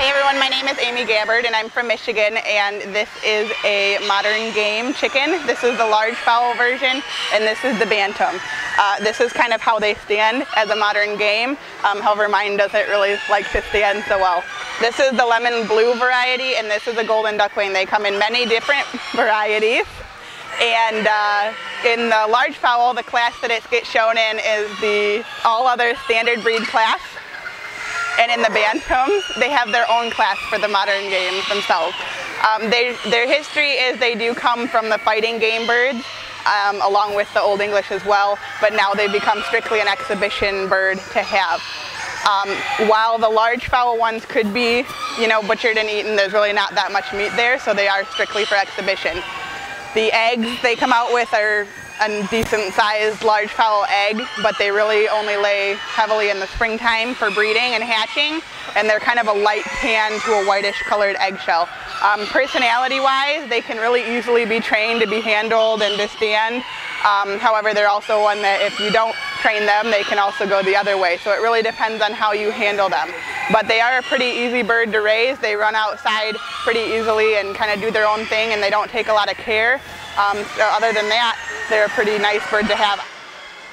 Hi everyone, my name is Amy Gabbard and I'm from Michigan and this is a modern game chicken. This is the large fowl version and this is the bantam. Uh, this is kind of how they stand as a modern game, um, however mine doesn't really like to stand so well. This is the lemon blue variety and this is a golden duckwing. They come in many different varieties. And uh, in the large fowl, the class that it gets shown in is the all other standard breed class. And in the Bantams, they have their own class for the modern games themselves. Um, they, their history is they do come from the fighting game birds, um, along with the Old English as well, but now they've become strictly an exhibition bird to have. Um, while the large fowl ones could be, you know, butchered and eaten, there's really not that much meat there, so they are strictly for exhibition. The eggs they come out with are a decent sized large fowl egg, but they really only lay heavily in the springtime for breeding and hatching, and they're kind of a light tan to a whitish colored eggshell. Um, personality wise, they can really easily be trained to be handled and to stand. Um, however, they're also one that if you don't train them, they can also go the other way. So it really depends on how you handle them. But they are a pretty easy bird to raise. They run outside pretty easily and kind of do their own thing and they don't take a lot of care. Um, so other than that, they're a pretty nice bird to have.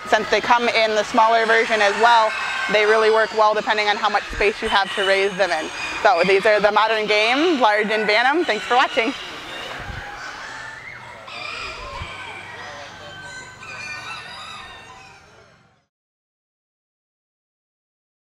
Since they come in the smaller version as well, they really work well depending on how much space you have to raise them in. So these are the modern game, large and bantam. Thanks for watching.